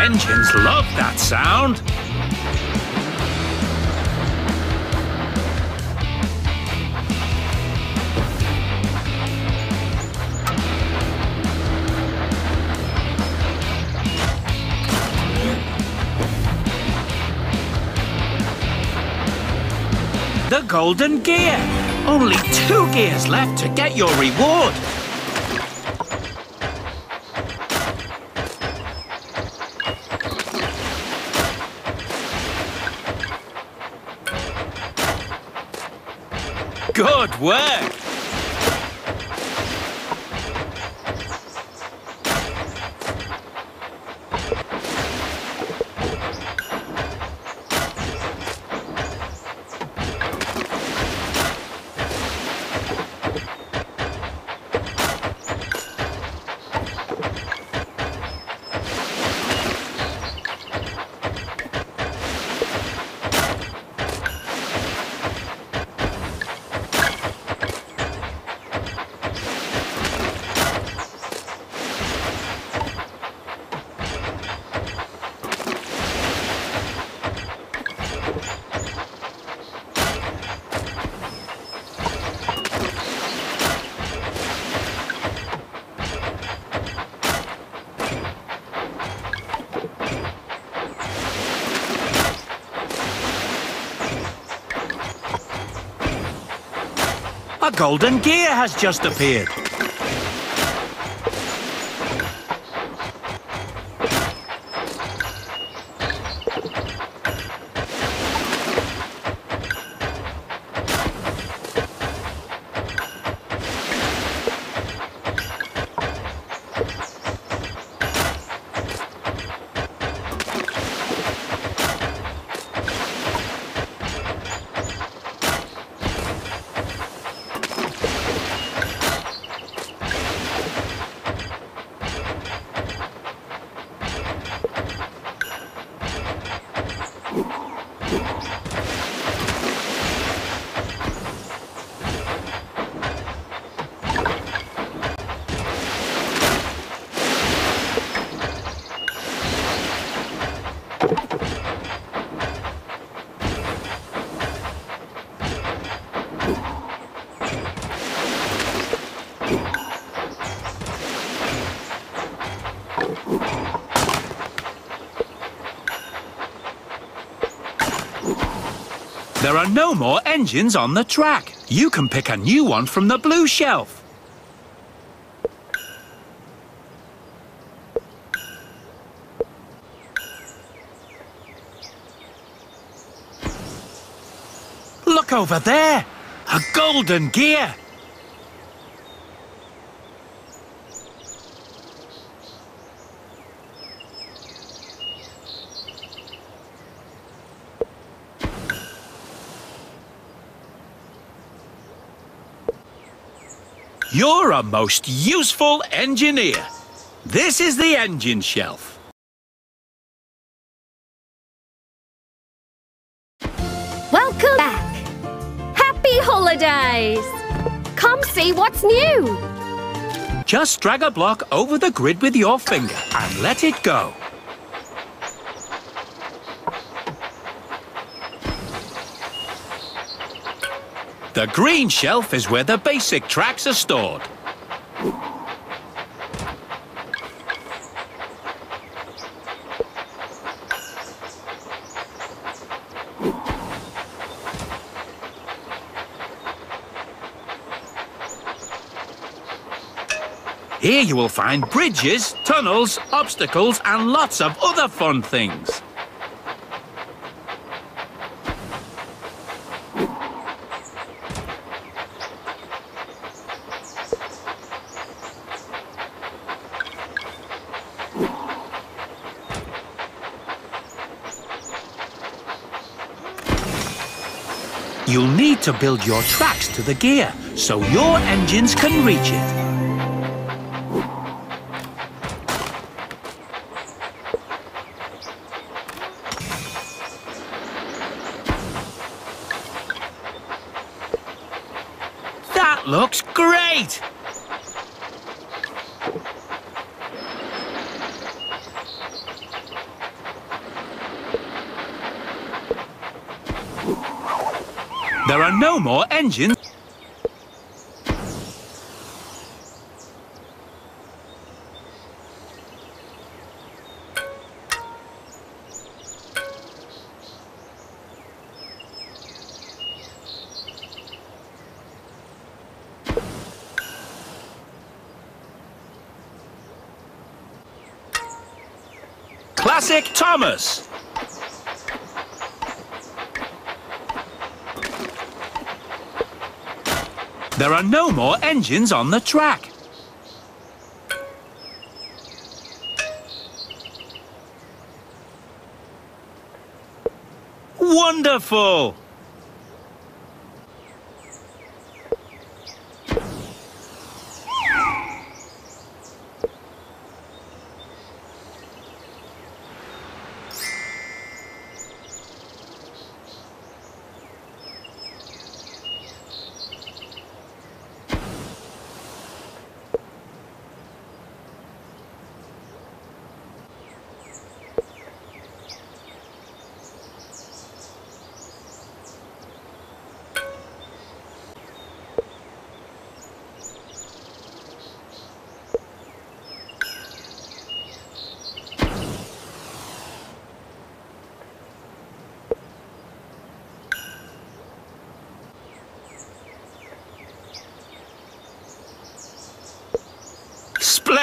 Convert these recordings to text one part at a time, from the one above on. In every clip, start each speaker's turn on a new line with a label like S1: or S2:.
S1: Engines love that sound. The golden gear. Only two gears left to get your reward. Good work! A golden gear has just appeared. There are no more engines on the track. You can pick a new one from the blue shelf. Look over there! A golden gear! You're a most useful engineer. This is the engine shelf.
S2: Welcome back! Happy holidays! Come see what's new!
S1: Just drag a block over the grid with your finger and let it go. The green shelf is where the basic tracks are stored. Here you will find bridges, tunnels, obstacles and lots of other fun things. You'll need to build your tracks to the gear so your engines can reach it. That looks great! There are no more engines. Classic Thomas. There are no more engines on the track. Wonderful!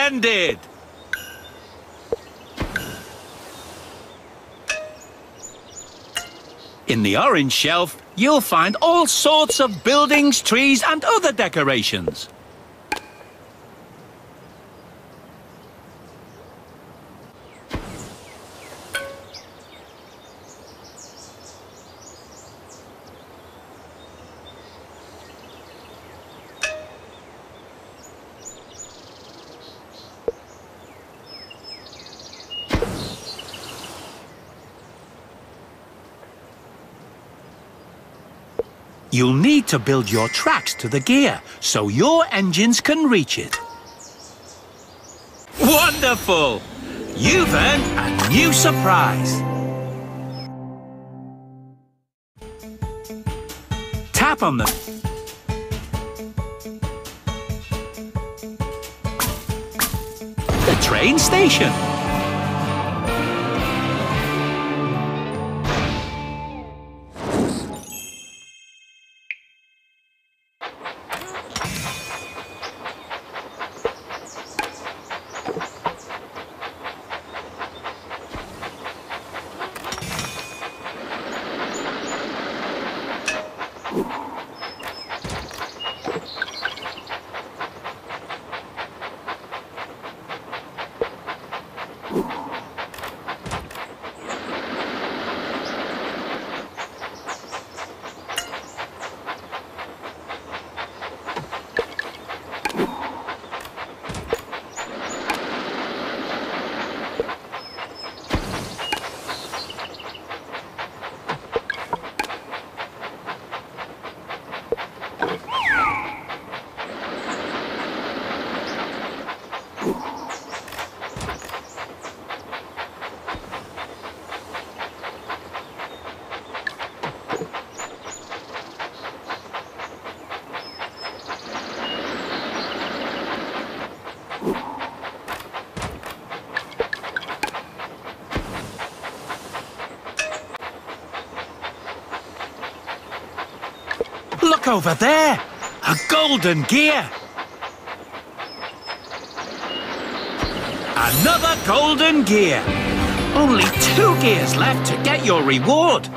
S1: Splendid! In the orange shelf, you'll find all sorts of buildings, trees and other decorations. You'll need to build your tracks to the gear so your engines can reach it. Wonderful! You've earned a new surprise. Tap on the... The train station. Over there! A golden gear! Another golden gear! Only two gears left to get your reward!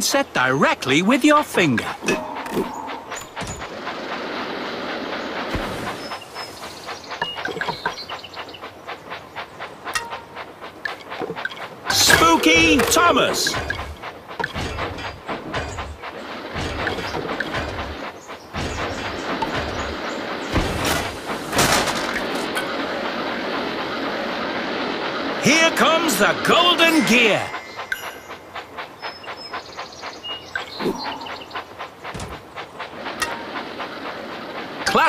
S1: Set directly with your finger. Spooky Thomas. Here comes the golden gear.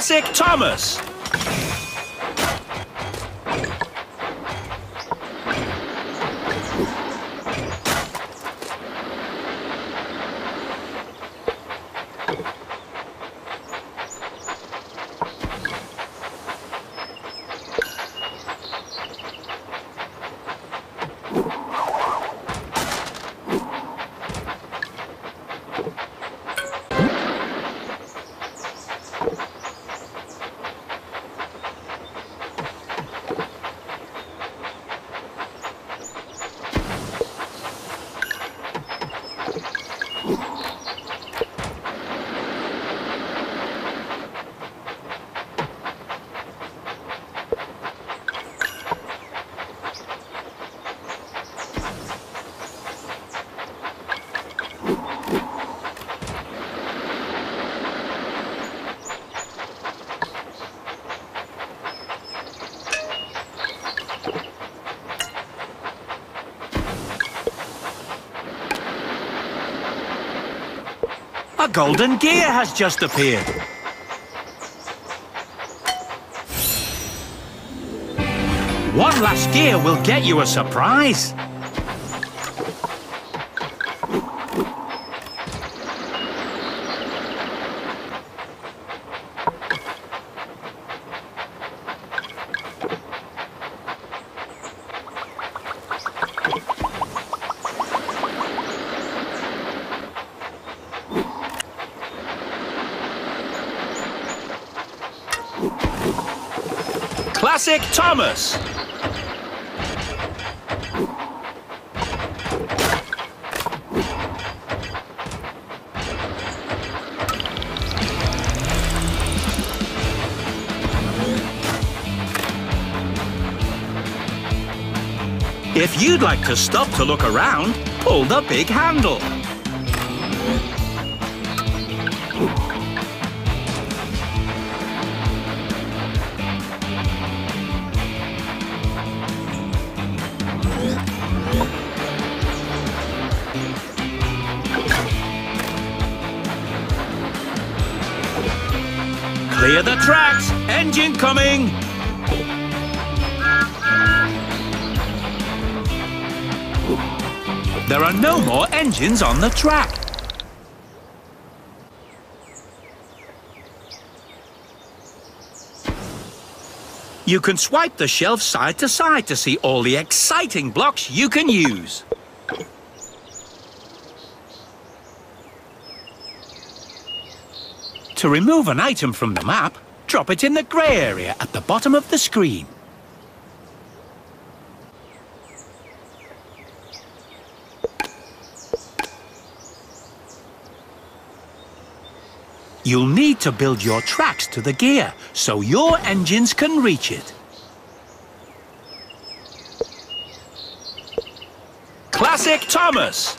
S1: Classic Thomas. Golden gear has just appeared. One last gear will get you a surprise. Thomas. If you'd like to stop to look around, pull the big handle. Clear the tracks! Engine coming! There are no more engines on the track. You can swipe the shelf side to side to see all the exciting blocks you can use. To remove an item from the map, drop it in the grey area at the bottom of the screen. You'll need to build your tracks to the gear so your engines can reach it. Classic Thomas!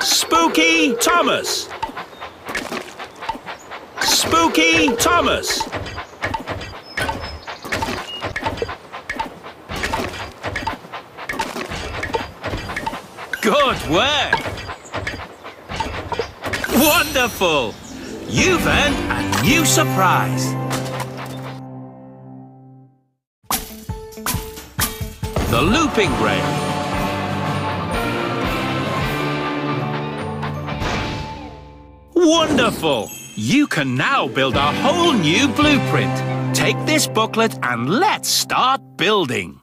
S1: Spooky Thomas! Spooky Thomas! Good work! Wonderful! You've earned a new surprise. The looping rail. Wonderful! You can now build a whole new blueprint. Take this booklet and let's start building.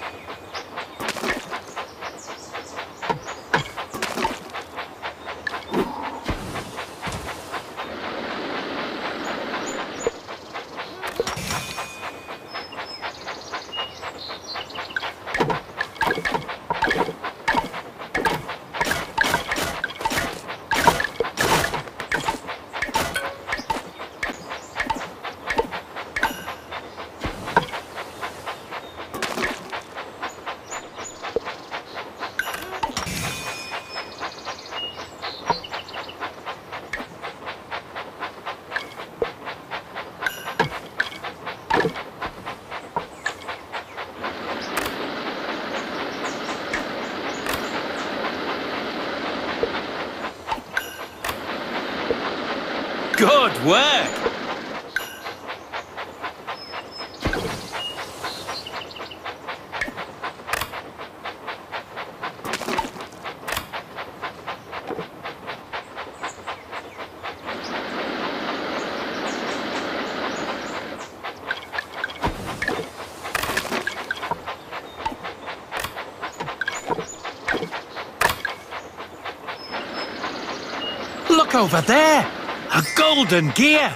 S1: over there! A golden gear!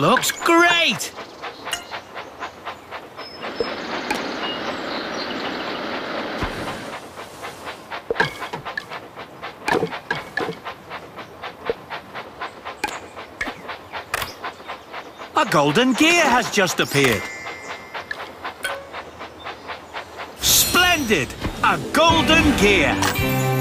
S1: Looks great! A golden gear has just appeared. Splendid! A golden gear!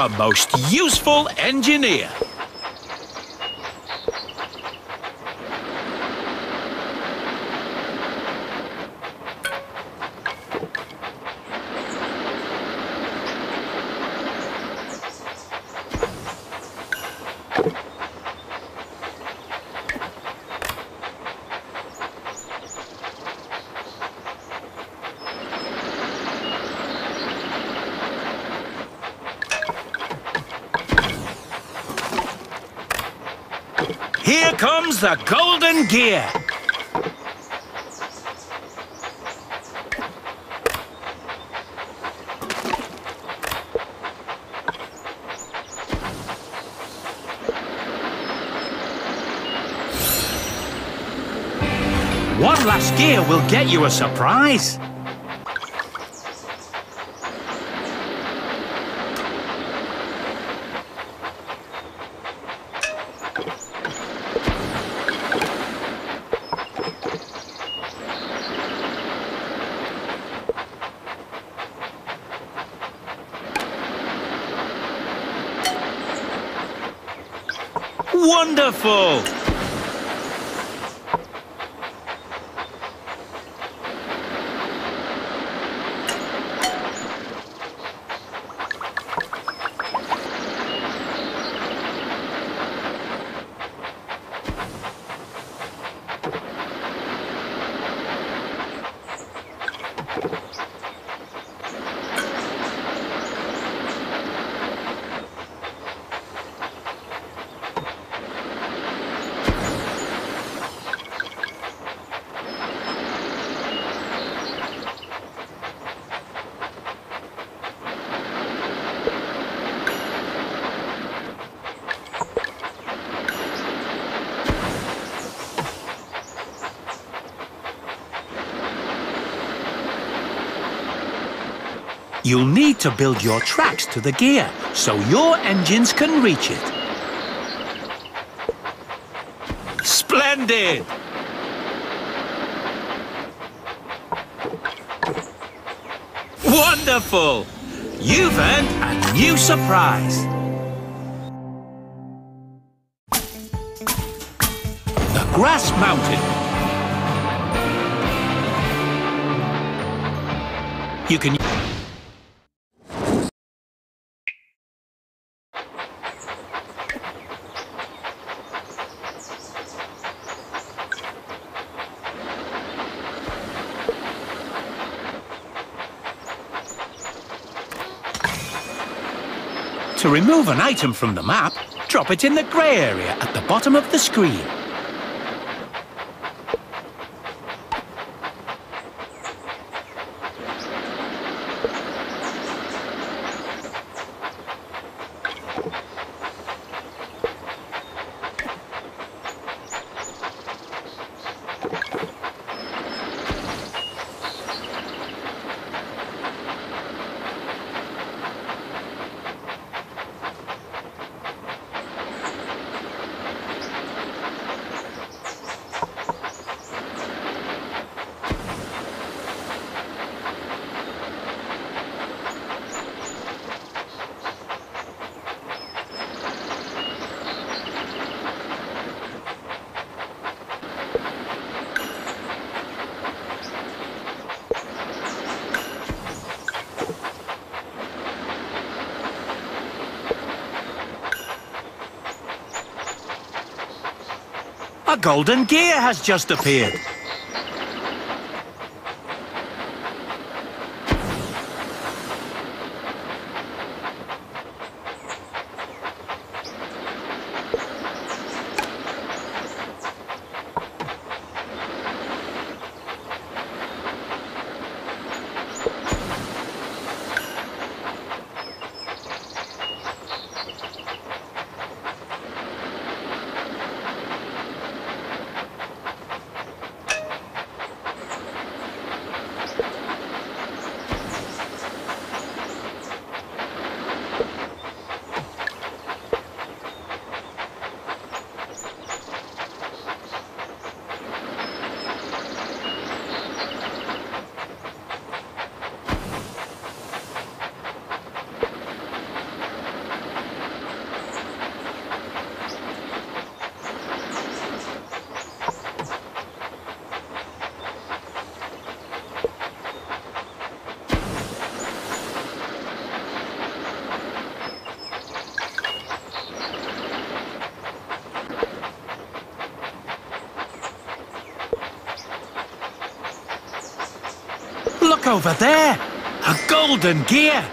S1: A most useful engineer. Here comes the golden gear. One last gear will get you a surprise. Wonderful! You'll need to build your tracks to the gear so your engines can reach it. Splendid! Wonderful! You've earned a new surprise. The Grass Mountain. You can... To remove an item from the map, drop it in the grey area at the bottom of the screen. A golden gear has just appeared. Over there! A golden gear!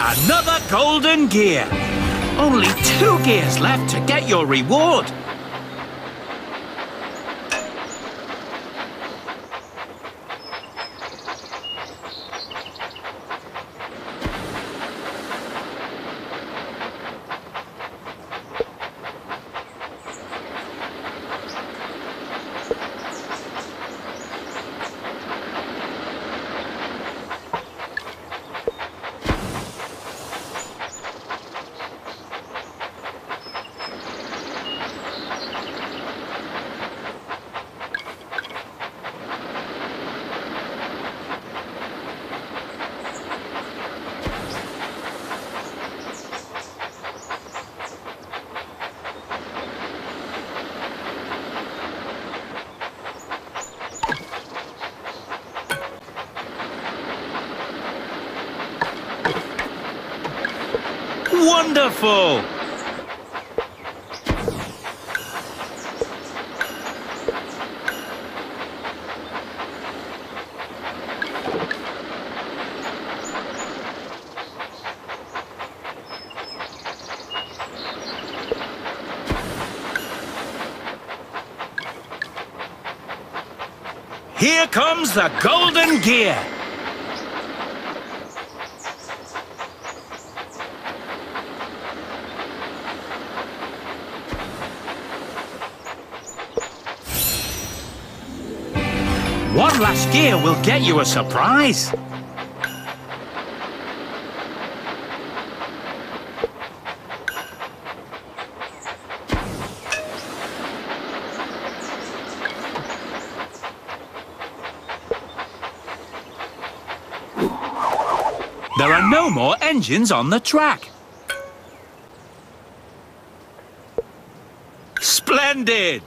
S1: Another golden gear! Only two gears left to get your reward! Wonderful! Here comes the golden gear! Gear will get you a surprise. There are no more engines on the track. Splendid!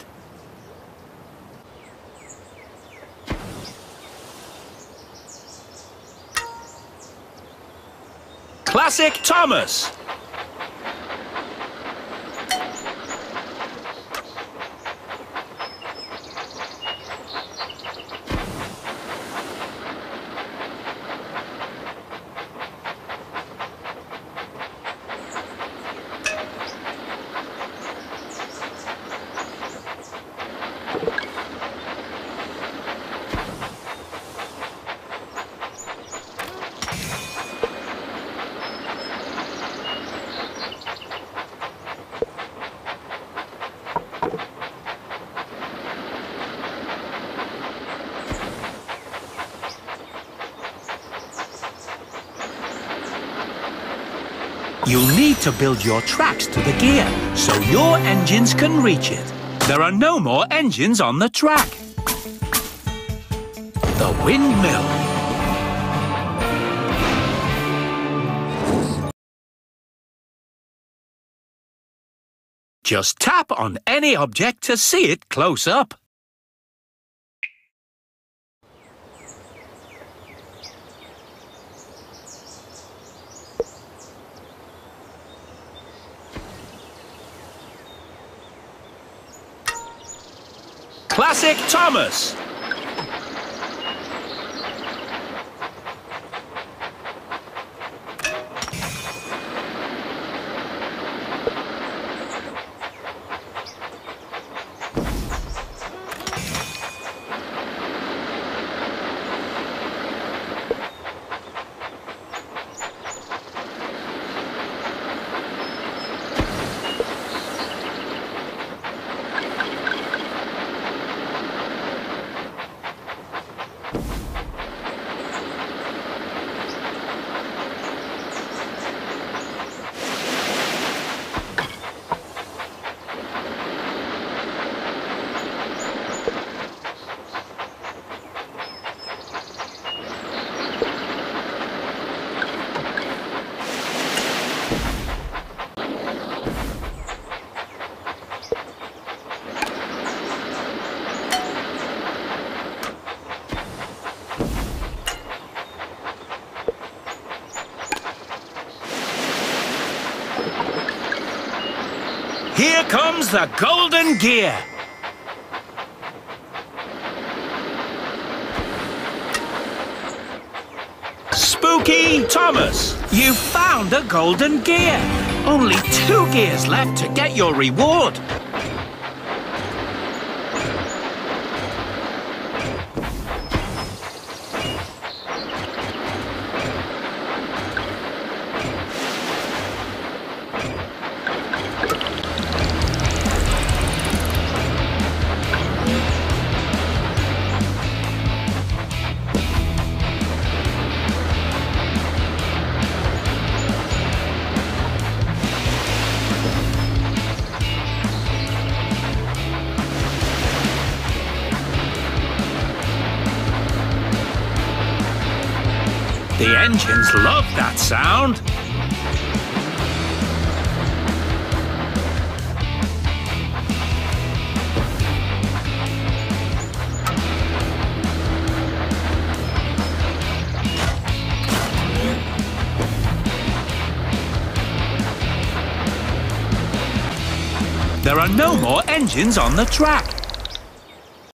S1: Classic Thomas. You'll need to build your tracks to the gear so your engines can reach it. There are no more engines on the track. The windmill. Just tap on any object to see it close up. Classic Thomas. Here comes the golden gear. Spooky Thomas, you found a golden gear. Only two gears left to get your reward. Engines love that sound. There are no more engines on the track.